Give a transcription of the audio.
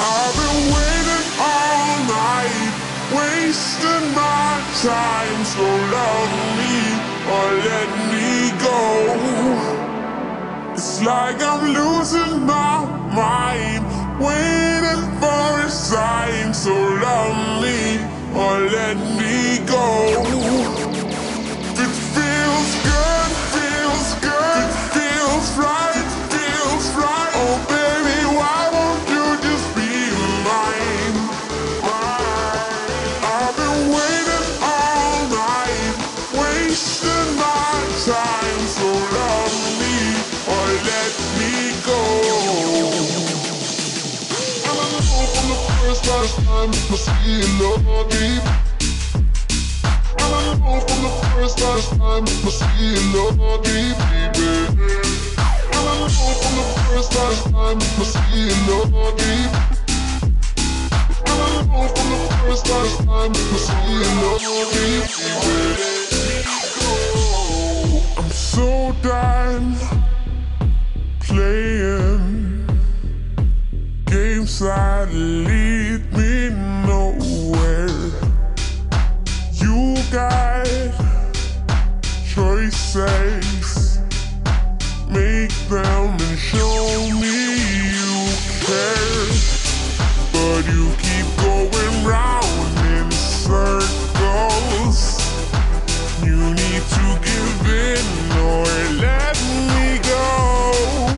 I've been waiting all night, wasting my time. So love me or let me go. It's like I'm losing my mind, waiting for a sign. So love me or let me go. Time. So me or let me go. And I know from the first last time see love deep. And I know from the first last time I see you love deep, baby. And I know from the first last time I see you love deep. And I know from the first last time I see you love deep, baby. That lead me nowhere. You got choices, make them